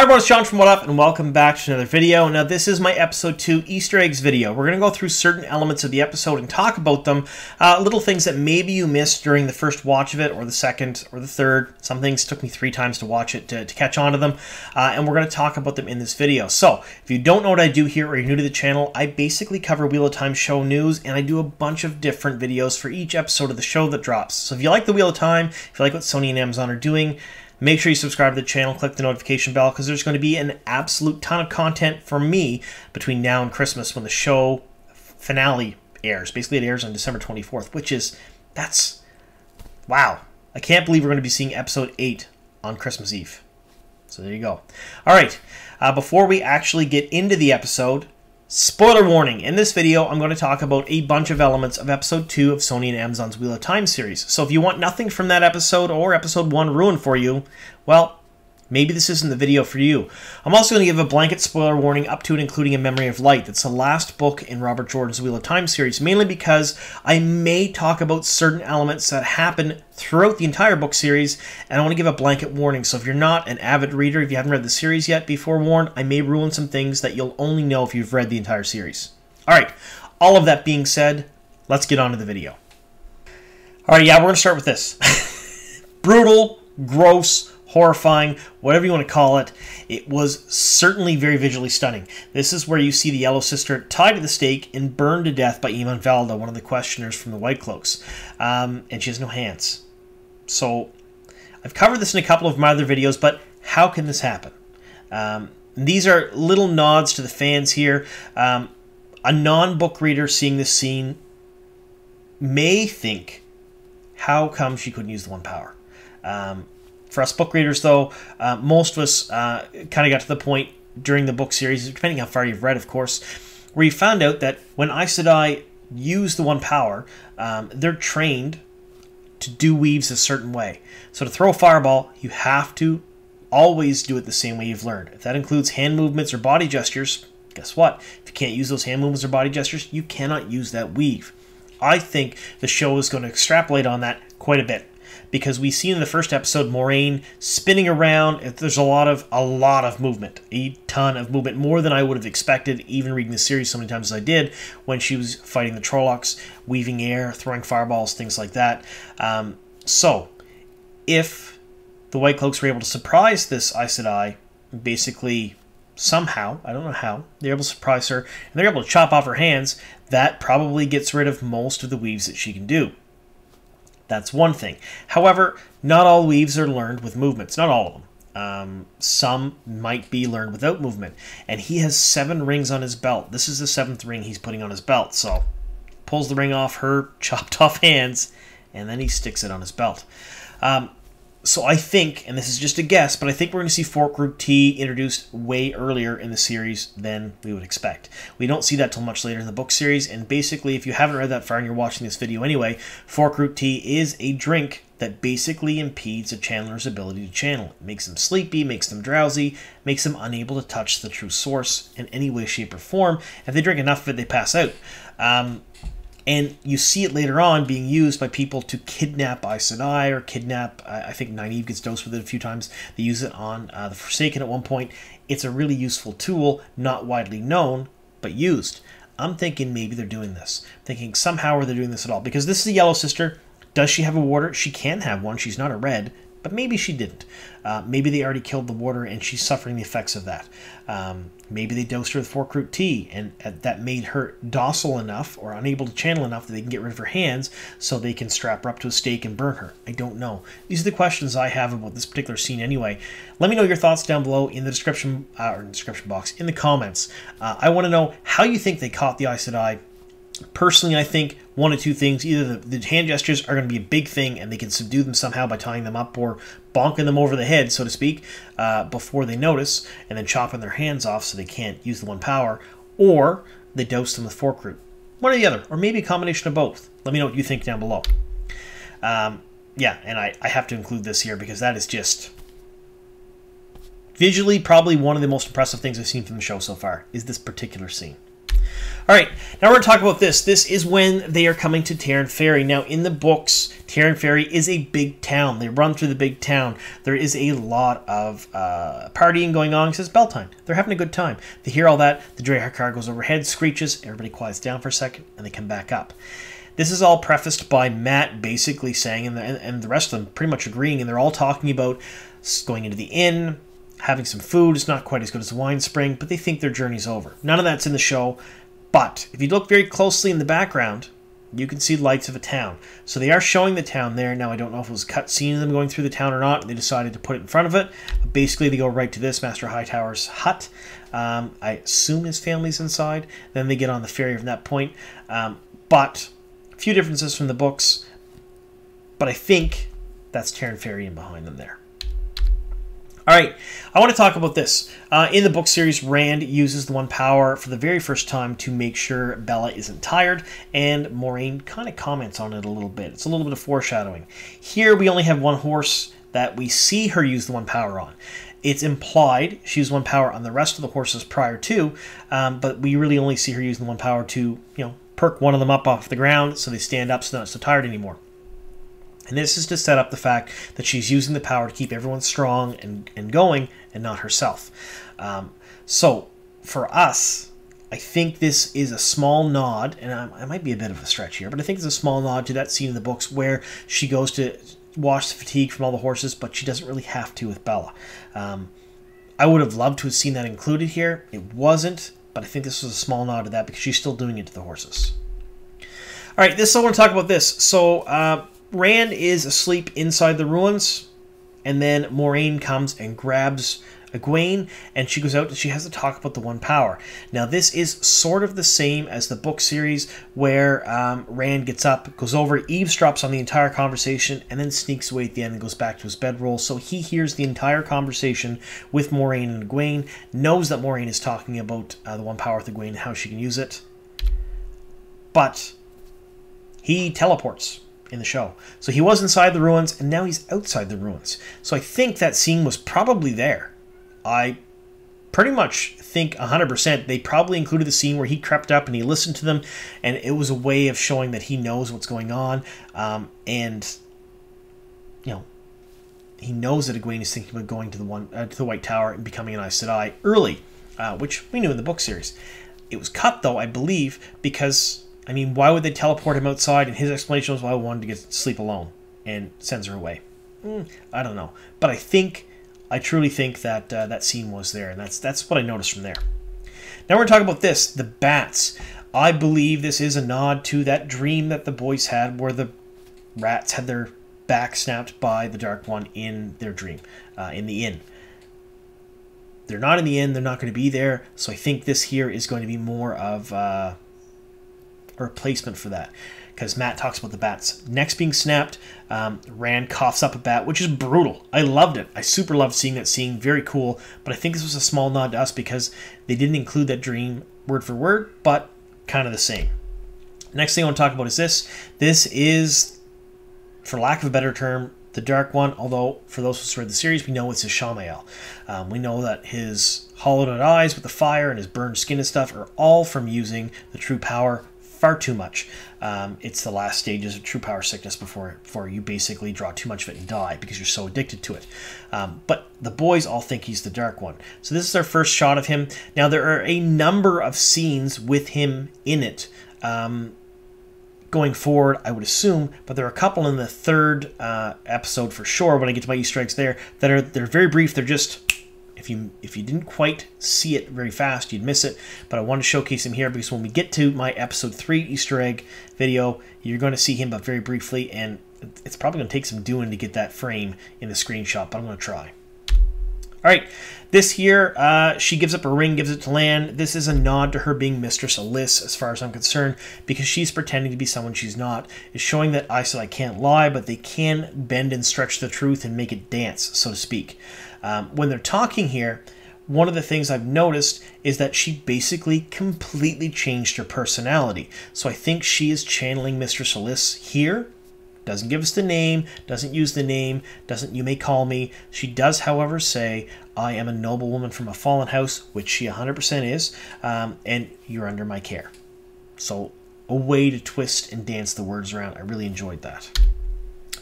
Hi everyone, it's Jon from WoT Up, and welcome back to another video. Now this is my episode 2 Easter eggs video. We're going to go through certain elements of the episode and talk about them, uh, little things that maybe you missed during the first watch of it, or the second, or the third. Some things took me three times to watch it to, to catch on to them, uh, and we're going to talk about them in this video. So, if you don't know what I do here, or you're new to the channel, I basically cover Wheel of Time show news, and I do a bunch of different videos for each episode of the show that drops. So if you like the Wheel of Time, if you like what Sony and Amazon are doing, Make sure you subscribe to the channel, click the notification bell, because there's going to be an absolute ton of content for me between now and Christmas when the show finale airs. Basically, it airs on December 24th, which is, that's, wow. I can't believe we're going to be seeing episode 8 on Christmas Eve. So there you go. All right, uh, before we actually get into the episode, Spoiler warning, in this video I'm going to talk about a bunch of elements of episode 2 of Sony and Amazon's Wheel of Time series. So if you want nothing from that episode or episode 1 ruined for you, well, Maybe this isn't the video for you. I'm also going to give a blanket spoiler warning up to and including A Memory of Light. That's the last book in Robert Jordan's Wheel of Time series, mainly because I may talk about certain elements that happen throughout the entire book series, and I want to give a blanket warning. So if you're not an avid reader, if you haven't read the series yet, be forewarned, I may ruin some things that you'll only know if you've read the entire series. Alright, all of that being said, let's get on to the video. Alright, yeah, we're going to start with this. Brutal, gross, horrifying, whatever you want to call it. It was certainly very visually stunning. This is where you see the Yellow Sister tied to the stake and burned to death by Eamon Valda, one of the questioners from the White Cloaks. Um, and she has no hands. So, I've covered this in a couple of my other videos, but how can this happen? Um, these are little nods to the fans here. Um, a non-book reader seeing this scene may think, how come she couldn't use the one power? Um, for us book readers, though, uh, most of us uh, kind of got to the point during the book series, depending how far you've read, of course, where you found out that when Aes Sedai use the one power, um, they're trained to do weaves a certain way. So to throw a fireball, you have to always do it the same way you've learned. If that includes hand movements or body gestures, guess what? If you can't use those hand movements or body gestures, you cannot use that weave. I think the show is going to extrapolate on that quite a bit because we see in the first episode Moiraine spinning around. There's a lot of a lot of movement, a ton of movement, more than I would have expected, even reading the series so many times as I did when she was fighting the Trollocs, weaving air, throwing fireballs, things like that. Um, so, if the White Cloaks were able to surprise this Aes Sedai, basically somehow, I don't know how, they're able to surprise her, and they're able to chop off her hands, that probably gets rid of most of the weaves that she can do. That's one thing. However, not all weaves are learned with movements. Not all of them. Um, some might be learned without movement. And he has seven rings on his belt. This is the seventh ring he's putting on his belt. So pulls the ring off her chopped off hands, and then he sticks it on his belt. Um, so I think, and this is just a guess, but I think we're going to see Fork Root Tea introduced way earlier in the series than we would expect. We don't see that till much later in the book series, and basically, if you haven't read that far and you're watching this video anyway, Fork Root Tea is a drink that basically impedes a channeler's ability to channel. It makes them sleepy, makes them drowsy, makes them unable to touch the true source in any way, shape, or form. If they drink enough of it, they pass out. Um, and you see it later on being used by people to kidnap Aes Sedai or kidnap, I think Nynaeve gets dosed with it a few times. They use it on uh, the Forsaken at one point. It's a really useful tool, not widely known, but used. I'm thinking maybe they're doing this. I'm thinking somehow are they doing this at all? Because this is a Yellow Sister. Does she have a warder? She can have one. She's not a red but maybe she didn't. Uh, maybe they already killed the warder and she's suffering the effects of that. Um, maybe they dosed her with fork root tea and uh, that made her docile enough or unable to channel enough that they can get rid of her hands so they can strap her up to a stake and burn her. I don't know. These are the questions I have about this particular scene anyway. Let me know your thoughts down below in the description uh, or in the description box in the comments. Uh, I want to know how you think they caught the Aes Sedai Personally, I think one of two things. Either the, the, hand gestures are going to be a big thing and they can subdue them somehow by tying them up or bonking them over the head, so to speak, uh, before they notice, and then chopping their hands off so they can't use the one power, or they dose them with fork root. One or the other, or maybe a combination of both. Let me know what you think down below. Um, yeah, and I, I have to include this here because that is just visually probably one of the most impressive things I've seen from the show so far is this particular scene. All right, now we're going to talk about this. This is when they are coming to Taren Ferry. Now, in the books, Taren Ferry is a big town. They run through the big town. There is a lot of uh, partying going on. It says bell time. They're having a good time. They hear all that. The Draghkar goes overhead, screeches. Everybody quiets down for a second, and they come back up. This is all prefaced by Mat basically saying, and the, and the rest of them pretty much agreeing, and they're all talking about going into the inn, having some food. It's not quite as good as the Winespring, but they think their journey's over. None of that's in the show. But if you look very closely in the background, you can see lights of a town. So they are showing the town there. Now, I don't know if it was a cut scene of them going through the town or not. They decided to put it in front of it. But basically, they go right to this Master Hightower's hut. Um, I assume his family's inside. Then they get on the ferry from that point. Um, but a few differences from the books. But I think that's Taren Ferry in behind them there. All right, I want to talk about this. Uh, in the book series, Rand uses the One Power for the very first time to make sure Bella isn't tired, and Moiraine kind of comments on it a little bit. It's a little bit of foreshadowing. Here, we only have one horse that we see her use the One Power on. It's implied she used One Power on the rest of the horses prior to, um, but we really only see her using the One Power to, you know, perk one of them up off the ground so they stand up so they're not so tired anymore. And this is to set up the fact that she's using the power to keep everyone strong and, and going and not herself. Um, so for us, I think this is a small nod, and I, I might be a bit of a stretch here, but I think it's a small nod to that scene in the books where she goes to wash the fatigue from all the horses, but she doesn't really have to with Bella. Um, I would have loved to have seen that included here. It wasn't, but I think this was a small nod to that because she's still doing it to the horses. All right, this I want to talk about this. So uh, Rand is asleep inside the ruins, and then Moiraine comes and grabs Egwene, and she goes out and she has to talk about the One Power. Now, this is sort of the same as the book series where um, Rand gets up, goes over, eavesdrops on the entire conversation, and then sneaks away at the end and goes back to his bedroll. So he hears the entire conversation with Moiraine and Egwene, knows that Moiraine is talking about uh, the One Power with Egwene and how she can use it, but he teleports in the show. So he was inside the ruins, and now he's outside the ruins. So I think that scene was probably there. I pretty much think 100% they probably included the scene where he crept up and he listened to them, and it was a way of showing that he knows what's going on, um, and you know. He knows that Egwene is thinking about going to the one uh, to the White Tower and becoming an Aes Sedai early, uh, which we knew in the book series. It was cut though, I believe, because I mean, why would they teleport him outside? And his explanation was, well, I wanted to get sleep alone, and sends her away. Mm, I don't know, but I think, I truly think that uh, that scene was there, and that's that's what I noticed from there. Now we're going to talk about this, the bats. I believe this is a nod to that dream that the boys had, where the rats had their back snapped by the Dark One in their dream, uh, in the inn. They're not in the inn. They're not going to be there. So I think this here is going to be more of. Uh, a replacement for that because Mat talks about the bat's necks being snapped. Um, Rand coughs up a bat, which is brutal. I loved it. I super loved seeing that scene. Very cool. But I think this was a small nod to us because they didn't include that dream word for word, but kind of the same. Next thing I want to talk about is this. This is, for lack of a better term, the Dark One, although for those who read the series, we know it's Ishamael. Um, we know that his hollowed out eyes with the fire and his burned skin and stuff are all from using the true power far too much. Um, it's the last stages of true power sickness before before you basically draw too much of it and die because you're so addicted to it. Um, but the boys all think he's the Dark One. So this is our first shot of him. Now there are a number of scenes with him in it. Um, going forward, I would assume, but there are a couple in the third uh, episode for sure. When I get to my Easter eggs there, that are they're very brief. They're just if you if you didn't quite see it very fast, you'd miss it. But I want to showcase him here because when we get to my episode three Easter egg video, you're going to see him, but very briefly, and it's probably going to take some doing to get that frame in the screenshot. But I'm going to try. All right, this here, uh, she gives up her ring, gives it to Lan. This is a nod to her being Mistress Alys, as far as I'm concerned, because she's pretending to be someone she's not. It's showing that Aes Sedai can't lie, but they can bend and stretch the truth and make it dance, so to speak. Um, when they're talking here, one of the things I've noticed is that she basically completely changed her personality. So I think she is channeling Mistress Alys here. Doesn't give us the name, doesn't use the name, doesn't you may call me. She does, however, say, I am a noble woman from a fallen house, which she 100% is, um, and you're under my care. So a way to twist and dance the words around. I really enjoyed that.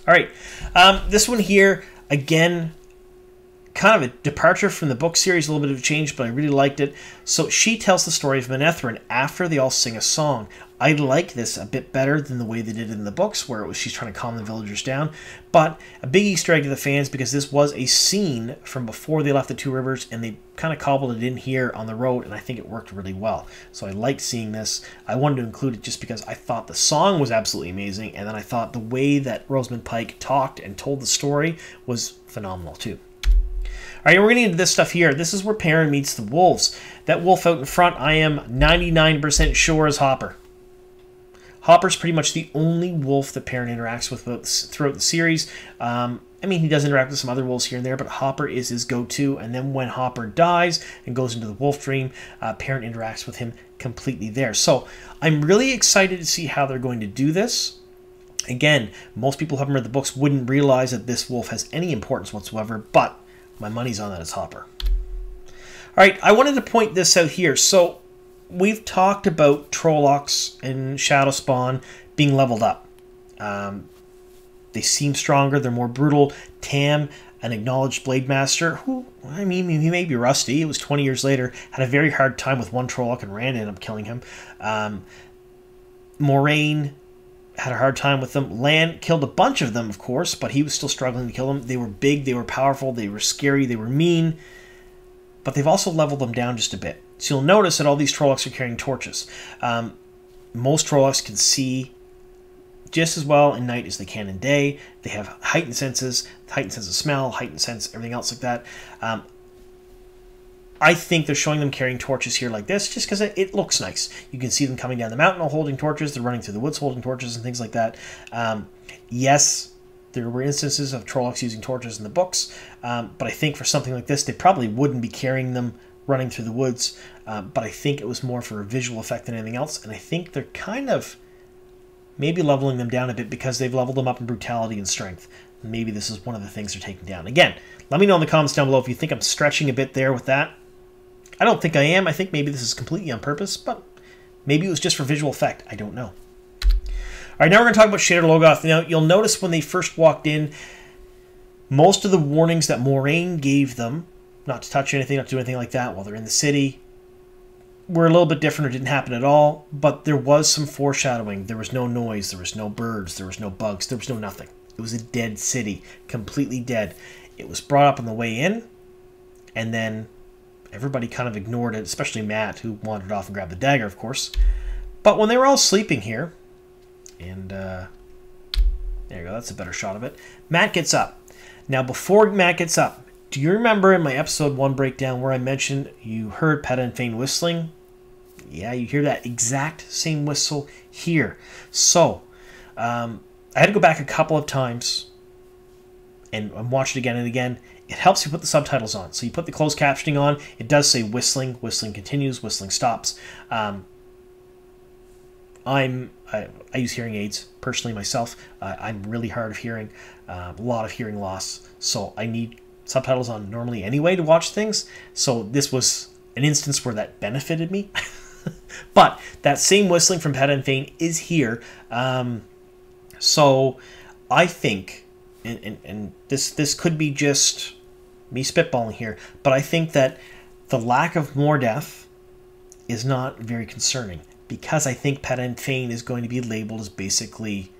All right, um, this one here again, kind of a departure from the book series, a little bit of a change, but I really liked it. So she tells the story of Manetheren after they all sing a song. I like this a bit better than the way they did it in the books, where it was she's trying to calm the villagers down. But a big Easter egg to the fans because this was a scene from before they left the Two Rivers, and they kind of cobbled it in here on the road, and I think it worked really well. So I liked seeing this. I wanted to include it just because I thought the song was absolutely amazing, and then I thought the way that Rosamund Pike talked and told the story was phenomenal too. All right, we're getting into this stuff here. This is where Perrin meets the wolves. That wolf out in front, I am 99% sure is Hopper. Hopper's pretty much the only wolf that Perrin interacts with throughout the series. Um, I mean, he does interact with some other wolves here and there, but Hopper is his go-to. And then when Hopper dies and goes into the wolf dream, uh, Perrin interacts with him completely there. So I'm really excited to see how they're going to do this. Again, most people who haven't read the books wouldn't realize that this wolf has any importance whatsoever, but my money's on that it's Hopper. All right, I wanted to point this out here. So we've talked about Trollocs and Shadowspawn being leveled up. Um, they seem stronger, they're more brutal. Tam, an acknowledged blade master, who, I mean, he may be rusty. It was 20 years later, had a very hard time with one Trolloc, and Rand ended up killing him. Um, Moiraine had a hard time with them. Lan killed a bunch of them, of course, but he was still struggling to kill them. They were big, they were powerful, they were scary, they were mean, but they've also leveled them down just a bit. So you'll notice that all these Trollocs are carrying torches. Um, most Trollocs can see just as well in night as they can in day. They have heightened senses, heightened sense of smell, heightened sense, everything else like that. Um, I think they're showing them carrying torches here like this just because it, it, looks nice. You can see them coming down the mountain holding torches. They're running through the woods holding torches and things like that. Um, yes, there were instances of Trollocs using torches in the books, um, but I think for something like this, they probably wouldn't be carrying them running through the woods. Uh, but I think it was more for a visual effect than anything else. And I think they're kind of maybe leveling them down a bit because they've leveled them up in brutality and strength. Maybe this is one of the things they're taking down. Again, let me know in the comments down below if you think I'm stretching a bit there with that. I don't think I am. I think maybe this is completely on purpose, but maybe it was just for visual effect. I don't know. All right, now we're going to talk about Shadar Logoth. Now, you'll notice when they first walked in, most of the warnings that Moiraine gave them not to touch anything, not to do anything like that while they're in the city. Were a little bit different or didn't happen at all, but there was some foreshadowing. There was no noise, there was no birds, there was no bugs, there was no nothing. It was a dead city, completely dead. It was brought up on the way in, and then everybody kind of ignored it, especially Mat, who wandered off and grabbed the dagger, of course. But when they were all sleeping here, and uh, there you go, that's a better shot of it. Mat gets up. Now, before Mat gets up, do you remember in my episode one breakdown where I mentioned you heard Padan Fain whistling? Yeah, you hear that exact same whistle here. So, um, I had to go back a couple of times and, and watch it again and again. It helps you put the subtitles on. So you put the closed captioning on. It does say whistling, whistling continues, whistling stops. Um, I'm I, I, use hearing aids personally myself. Uh, I'm really hard of hearing, uh, a lot of hearing loss. So I need subtitles on normally anyway to watch things. So this was an instance where that benefited me. but that same whistling from Padan Fain is here. Um, so I think, and, and, and this this could be just me spitballing here, but I think that the lack of Mordeth is not very concerning because I think Fain is going to be labeled as basically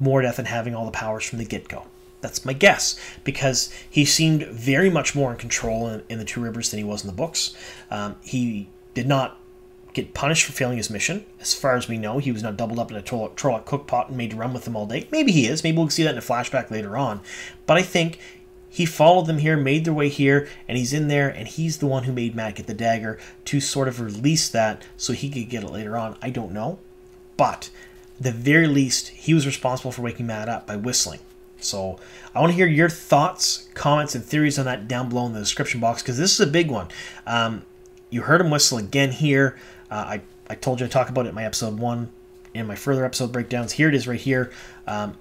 Mordeth and having all the powers from the get go. That's my guess because he seemed very much more in control in, in the Two Rivers than he was in the books. Um, he did not get punished for failing his mission. As far as we know, he was not doubled up in a Trolloc cookpot and made to run with them all day. Maybe he is. Maybe we'll see that in a flashback later on. But I think he followed them here, made their way here, and he's in there, and he's the one who made Mat get the dagger to sort of release that so he could get it later on. I don't know. But the very least, he was responsible for waking Mat up by whistling. So I want to hear your thoughts, comments, and theories on that down below in the description box because this is a big one. Um, you heard him whistle again here. Uh, I, I told you to talk about it in my episode one in my further episode breakdowns. Here it is right here. Um,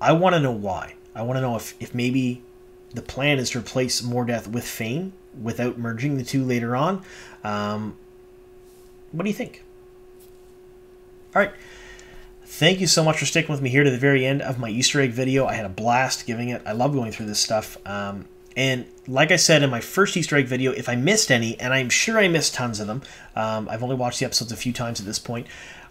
I want to know why. I want to know if, if maybe the plan is to replace Mordeth with Fain without merging the two later on. Um, what do you think? All right. Thank you so much for sticking with me here to the very end of my Easter egg video. I had a blast giving it. I love going through this stuff. Um, and like I said in my first Easter egg video, if I missed any, and I'm sure I missed tons of them, um, I've only watched the episodes a few times at this point,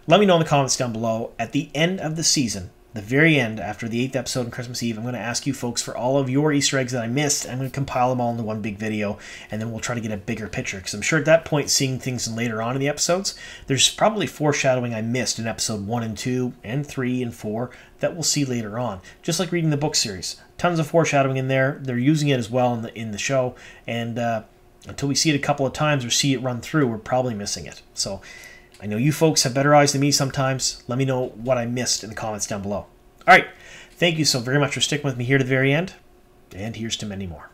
let me know in the comments down below. At the end of the season, the very end, after the eighth episode on Christmas Eve, I'm going to ask you folks for all of your Easter eggs that I missed. I'm going to compile them all into one big video, and then we'll try to get a bigger picture. Because I'm sure at that point, seeing things later on in the episodes, there's probably foreshadowing I missed in episode 1 and 2, and 3 and 4 that we'll see later on. Just like reading the book series. Tons of foreshadowing in there. They're using it as well in the, in the show, and uh, until we see it a couple of times or see it run through, we're probably missing it. So I know you folks have better eyes than me sometimes. Let me know what I missed in the comments down below. All right. Thank you so very much for sticking with me here to the very end. And here's to many more.